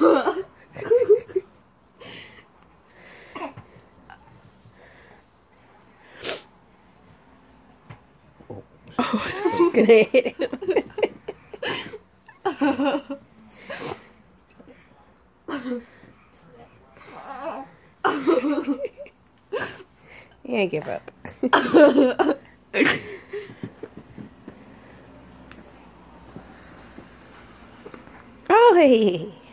oh, she's gonna hit him. yeah, give up. oh, hey.